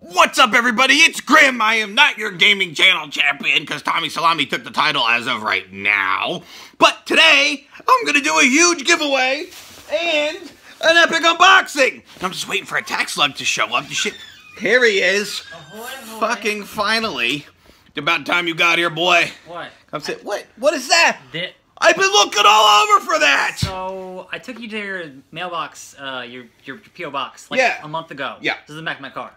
What's up, everybody? It's Grim. I am not your gaming channel champion because Tommy Salami took the title as of right now. But today, I'm going to do a huge giveaway and an epic unboxing. I'm just waiting for a tax slug to show up. Shit. Here he is. Fucking finally. It's about time you got here, boy. What? I'm saying, what? What is that? I've been looking all over for that. so I took you to your mailbox, uh, your your PO box, like Yeah. a month ago. Yeah. This is the back of my car,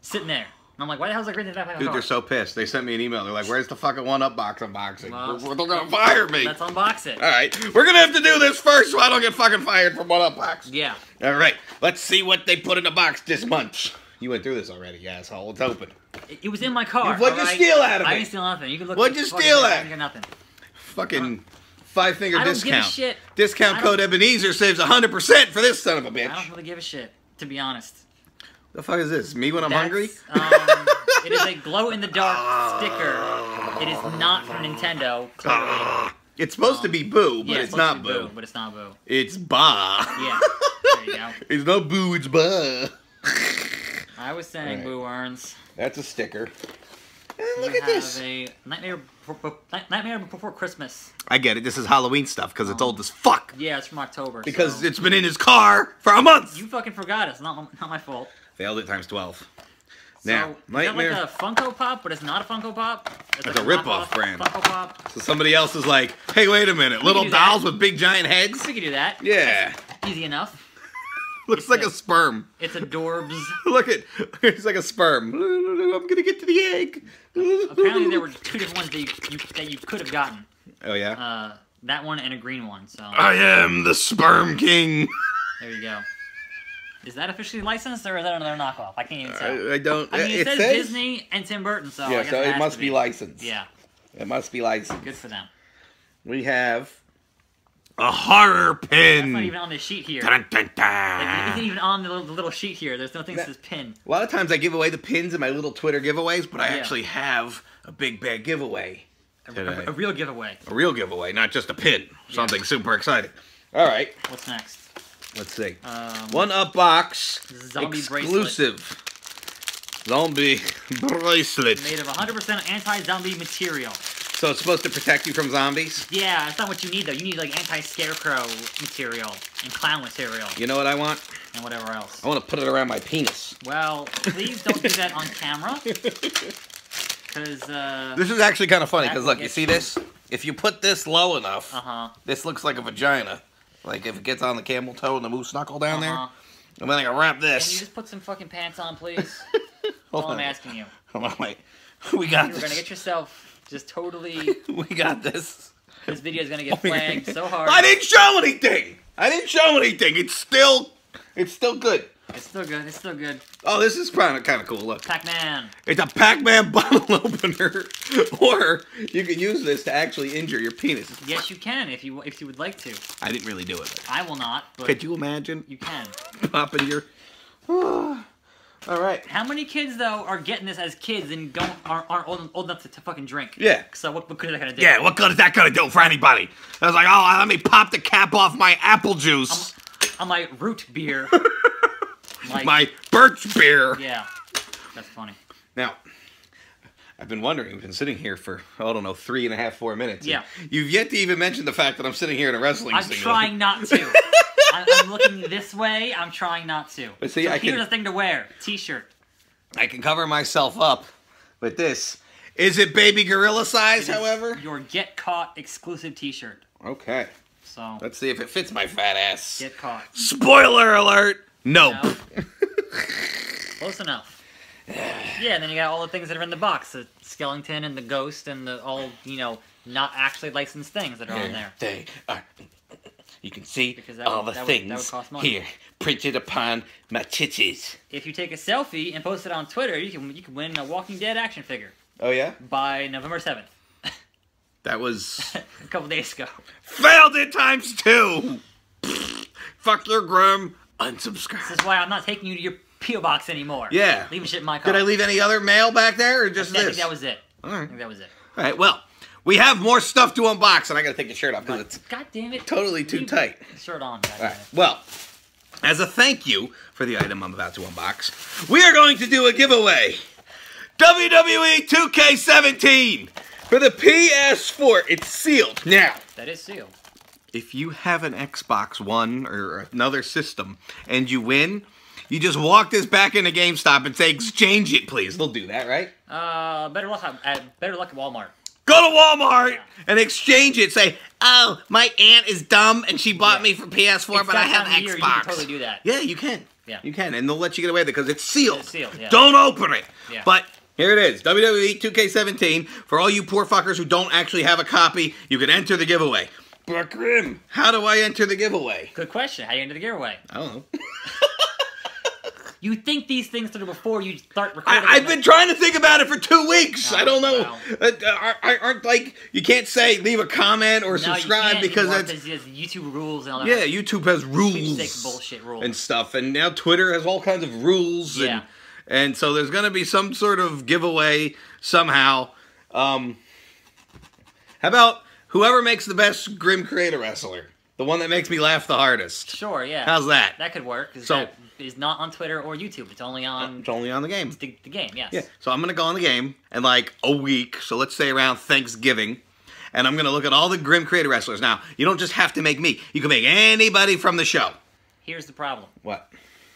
sitting there. And I'm like, why the hell's that written in the back of my Dude, car? they're so pissed. They sent me an email. They're like, "Where's the fucking one up box unboxing? Well, They're, they're gonna fire me." Let's unbox it. All right, we're gonna have to do this first, so I don't get fucking fired from one up box. Yeah. All right, let's see what they put in the box this month. You went through this already, you asshole. It's open. It, it was in my car. What'd you alright? steal out of I it? I didn't steal nothing. You can look. What'd you fucking- steal I at? didn't get nothing. Fucking five finger I don't give a discount. shit. Discount code Ebenezer saves hundred percent for this son of a bitch. I don't really give a shit, to be honest. The fuck is this? Me when I'm That's, hungry? Um, it is a glow in the dark sticker. It is not from Nintendo. Clearly. It's supposed to be Boo, but yeah, it's supposed not be Boo. but it's not Boo. It's Ba. Yeah. There you go. It's not Boo, it's Ba. I was saying Alright. Boo earns. That's a sticker. And You look at have this. A Nightmare, Before- Nightmare Before Christmas. I get it. This is Halloween stuff because it's uh-huh. old as fuck. Yeah, it's from October. Because so- it's been in his car for a month. you fucking forgot. It's not not my fault. Failed it times 12. So, Now, is that like a Funko Pop, but it's not a Funko Pop. It's That's like a rip-off knockoff brand. Funko Pop. So somebody else is like, hey, wait a minute. Little do that. dolls with big giant heads? We could do that. Yeah. Easy enough. Looks like a sperm. It's adorbs. Look at, it's like a sperm. I'm gonna get to the egg. Apparently, there were two different ones that you, you that you could have gotten. Oh yeah. Uh, that one and a green one. So I am the sperm king. there you go. Is that officially licensed or is that another knockoff? I can't even tell. I, I don't. I mean, it, it says, says Disney and Tim Burton, so I Yeah, so it, it must to be licensed. Yeah, It must be licensed. good for them. We have a horror pin. It's not even on the sheet here. Dun, dun, Like, it isn't even on the little, the little sheet here. There's no thing that says pin. A lot of times I give away the pins in my little Twitter giveaways, but I Yeah. actually have a big bad giveaway. A, a, a real giveaway. A real giveaway, not just a pin. Something super exciting. All right, What's next? let's see. Um, One up box Zombie exclusive. Zombie bracelet. Made of 100% anti-zombie material. So it's supposed to protect you from zombies. Yeah, that's not what you need though. You need like anti-scarecrow material and clown material You know what I want? and whatever else. I want to put it around my penis. Well, please don't do that on camera. Because, uh... This is actually kind of funny That because look, you see you. this? If you put this low enough, Uh-huh. this looks like a vagina. Like if it gets on the camel toe and the moose knuckle down Uh-huh. there, and then I can wrap this. Can you just put some fucking pants on, please? Hold All I'm asking you. On, wait. We got You're gonna get yourself just totally... We got this. This video is gonna get flagged so hard. I didn't show anything. I didn't show anything. It's still, it's still good. It's still good. It's still good. Oh, this is kind of kind of cool. Look, Pac-Man. it's a Pac-Man bottle opener, or you can use this to actually injure your penis. Yes, you can if you if you would like to. I didn't really do it. I will not, but could you imagine you can. popping your? All right. How many kids though are getting this as kids and don't aren't, aren't old, old enough to, to fucking drink? Yeah. So what, what good is that gonna do? Yeah, what good is that gonna do for anybody? I was like, oh, let me pop the cap off my apple juice, On my root beer. like, my birch beer. Yeah. That's funny. Now, I've been wondering. We've been sitting here for I don't know three and a half, four minutes. Yeah. You've yet to even mention the fact that I'm sitting here in a wrestling. I'm singlet. trying not to. I, I'm looking this way. I'm trying not to. But see, so I here's can- the thing to wear: t-shirt. I can cover myself up with this. Is it baby gorilla size? It However. your get caught exclusive t-shirt. Okay. So Let's see if it fits my fat ass. get caught. Spoiler alert. Nope. No. Close enough. Yeah, and then you got all the things that are in the box: the skeleton and the ghost and the all you know not actually licensed things that are on there. They are. You can see all would- the that would- that would things cost money. here printed upon my titties. If you take a selfie and post it on Twitter, you can you can win a Walking Dead action figure Oh yeah, by November seventh, that was a couple days ago. failed it times two. Fuck your grim. Unsubscribe. This is why I'm not taking you to your PO box anymore. Yeah. leaving shit in my car. Did I leave any other mail back there, or I just think this? that was it. All I think that was it. All right. Well, we have more stuff to unbox, and I gotta take the shirt off because it's God damn it! totally too tight. Shirt on. God all damn right. Well, as a thank you for the item I'm about to unbox, we are going to do a giveaway. WWE 2K17 for the PS4. It's sealed. Now, That is sealed. if you have an Xbox One or another system and you win, you just walk this back into GameStop and say, exchange it, please. They'll do that, right? Uh, better luck at better luck at Walmart. Go to Walmart and exchange it. Say, oh, my aunt is dumb and she bought Yeah. me for PS4, It's but I have time of year, Xbox. You can totally do that. Yeah, you can. Yeah. You can, and they'll let you get away with it because it's sealed. It's sealed, yeah. Don't open it. Yeah. But here it is, WWE 2K17. For all you poor fuckers who don't actually have a copy, you can enter the giveaway. But Grim, how do I enter the giveaway? Good question. How do you enter the giveaway? I don't know. You think these things through before you start recording. I, I've them. been trying to think about it for two weeks. I don't know. wow. Uh, uh, aren't, like you can't say leave a comment or No, subscribe because that's YouTube rules and all that. yeah. YouTube has rules. Bullshit rules. and stuff. And now Twitter has all kinds of rules. Yeah. And, and so there's going to be some sort of giveaway somehow. Um, how about whoever makes the best Grim Creator Wrestler? The one that makes me laugh the hardest. Sure, yeah. How's that? That could work. So- that is not on Twitter or YouTube. It's only on It's only on the game. the, the game. Yes. Yeah. So I'm going to go on the game in like a week. So let's say around Thanksgiving. And I'm going to look at all the Grim Creator Wrestlers. Now, you don't just have to make me. You can make anybody from the show. Here's the problem. What?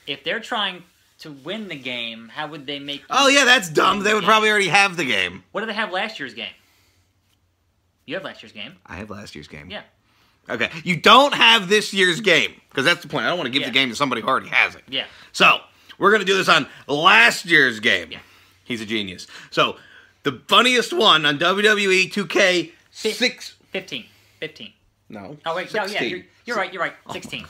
If they're trying to win the game, how would they make? Oh, yeah, that's dumb. They would probably already have the game. What do they have last year's game? You have last year's game. I have last year's game. Yeah. Okay. You don't have this year's game because that's the point. I don't want to give Yeah. the game to somebody who already has it. Yeah. So we're gonna do this on last year's game. Yeah. He's a genius. So the funniest one on WWE 2K six. 15. 15. No. Oh wait, no, yeah, you're, you're right. You're right. 16.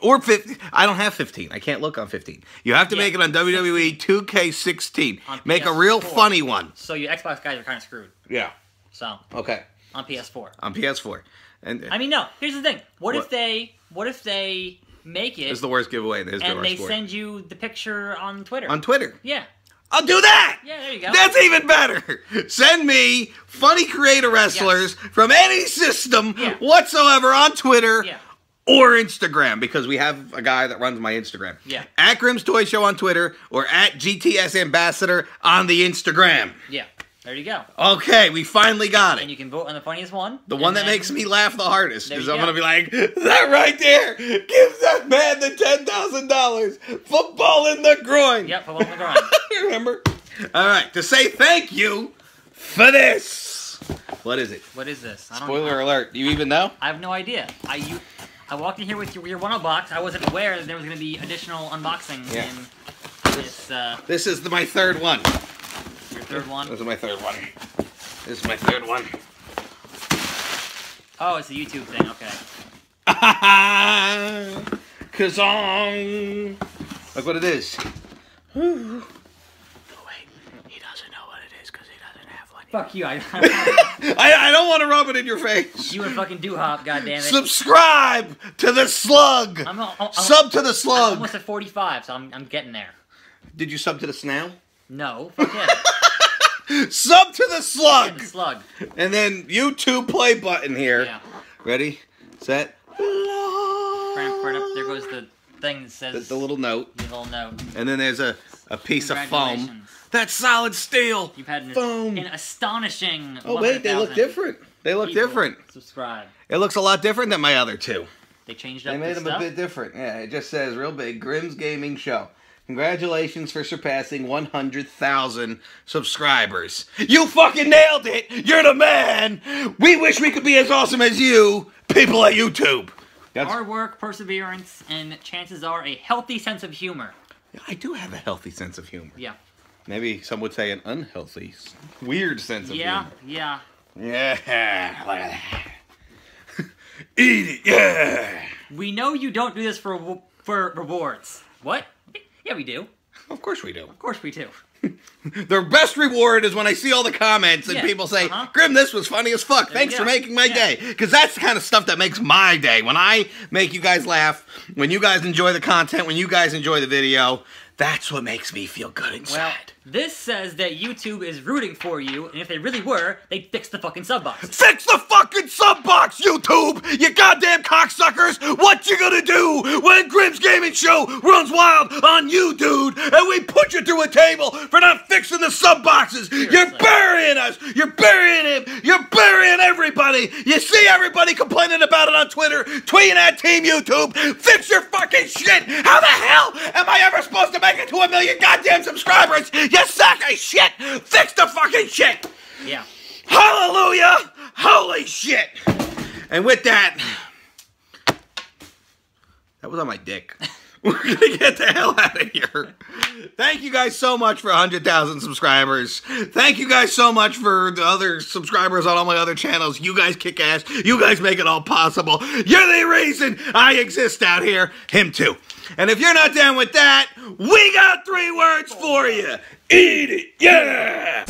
Or 15. I don't have 15. I can't look on 15. You have to Yeah, make it on WWE 2K16. On Make a real funny one. So you Xbox guys are kind of screwed. Yeah. So Okay. on PS4. On PS4. And I mean, no. Here's the thing. What, What? if they? What if they make it it's the worst giveaway in the history of and they sport. send you the picture on Twitter? on Twitter. yeah. I'll do that. Yeah. There you go. That's even better. Send me funny creator wrestlers from any system Yeah. whatsoever on Twitter Yeah. or Instagram because we have a guy that runs my Instagram. Yeah. At Grim's Toy Show on Twitter or at GTS Ambassador on the Instagram. Yeah. There you go. Okay, we finally got it. And you can vote on the funniest one. The one that makes me laugh the hardest you I'm go. gonna be like, that right there gives that man the ten thousand dollars. Football in the groin. Yep. One on the groin. Remember? All right, to say thank you for this. What is it? What is this? I don't Spoiler know. alert. Do you even know? I have no idea. I you, I walked in here with your, your one box. I wasn't aware that there was going to be additional unboxing Yeah. in this uh, This is the, my third one. Your third one. This is my third one. This is my third one. Oh, it's a YouTube thing. Okay. Kazong. Look what it is. Oh, wait. He doesn't know what it is because he doesn't have one. Fuck you. I, I, I don't want to rub it in your face. you and fucking do hop. Goddamn it. Subscribe to the slug. I'm, al- I'm, Sub to the slug. I'm slug. almost at 45, so I'm, I'm getting there. Did you sub to the snail? No, fuck yeah. Sub to the Get slug. the slug. And then YouTube play button here. Yeah. Ready, set, Cramp right up. There goes the thing that the, says the little note, the little note. and then there's a, a piece of foam. That's solid steel. You've had an, Foam. an astonishing. Oh wait, they look different. They look different. Subscribe. It looks a lot different than my other two. They changed up They made the them a bit different. Yeah, it just says real big, Grim's Gaming Show. Congratulations for surpassing 100,000 subscribers. You fucking nailed it! You're the man! We wish we could be as awesome as you, people at YouTube. That's, Hard work, perseverance, and chances are a healthy sense of humor. I do have a healthy sense of humor. Yeah. Maybe some would say an unhealthy, weird sense of humor. Yeah, yeah. Yeah, look at that. Eat it, yeah. We know you don't do this for for rewards. What? Yeah, we do. Of course we do. Of course we do. The best reward is when I see all the comments and Yeah, people say, uh-huh. Grim, this was funny as fuck. Thanks for go. making my Yeah. day. Because that's the kind of stuff that makes my day. When I make you guys laugh, when you guys enjoy the content, when you guys enjoy the video, That's what makes me feel good inside. Well, this says that YouTube is rooting for you, and if they really were, they'd fix the fucking sub box. Fix the fucking sub box, YouTube! You goddamn cocksuckers! What you gonna do when Grim's Gaming Show runs wild on you, dude, and we put you through a table for not fixing the sub boxes? You're burying us! You're burying him! You're burying everybody! You see everybody complaining about it on Twitter, tweeting at Team YouTube! Fix your fucking shit! How the hell am I ever supposed to make it to a million goddamn subscribers? You sack of shit! Fix the fucking shit! Yeah. Hallelujah! Holy shit! And with that, that was on my dick. We're gonna get the hell out of here. Thank you guys so much for 100,000 subscribers. Thank you guys so much for the other subscribers on all my other channels. You guys kick ass. You guys make it all possible. You're the reason I exist out here. Him too. And if you're not down with that, we got three words for you. Eat it, yeah!